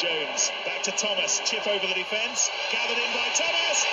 Jones back to Thomas. Chip over the defence. Gathered in by Thomas.